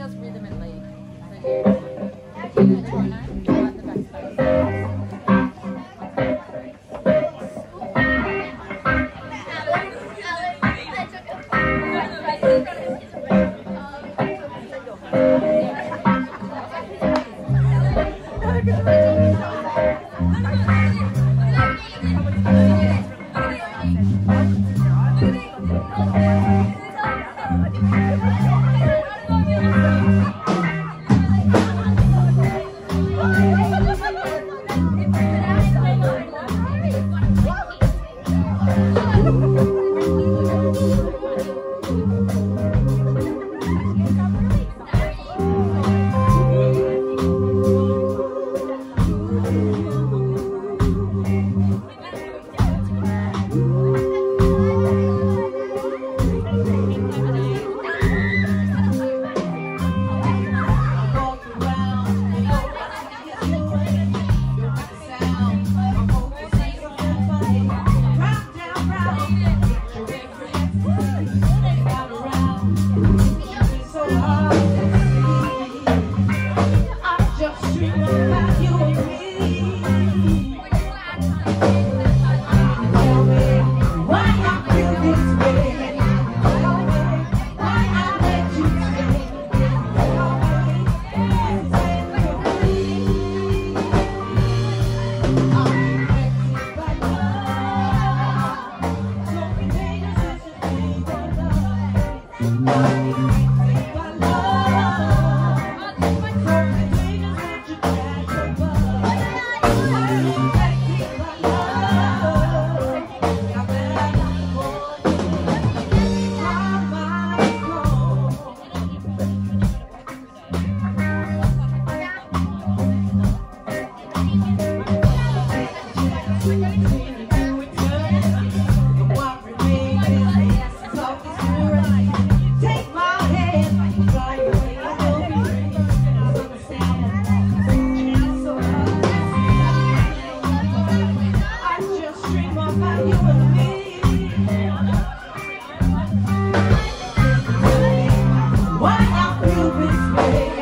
does rhythm and lead. So Why you this way?